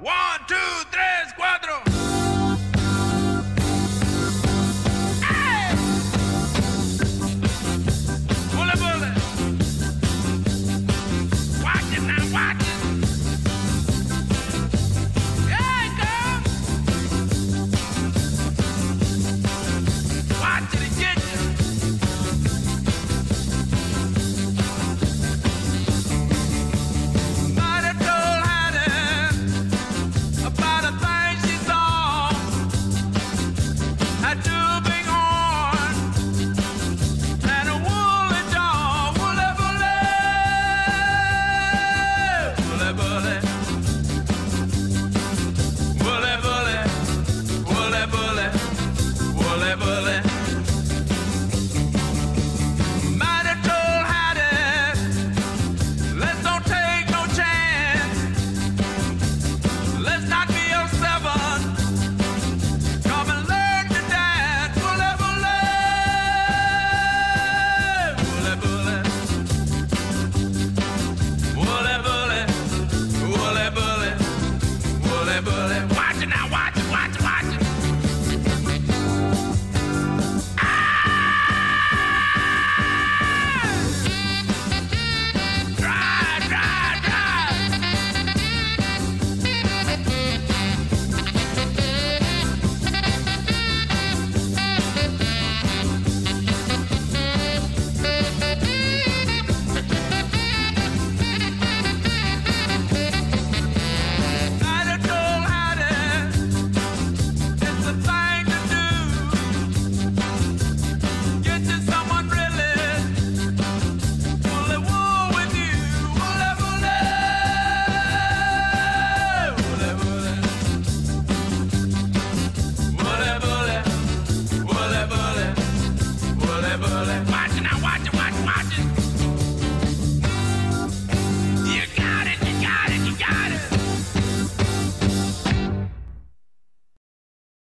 One,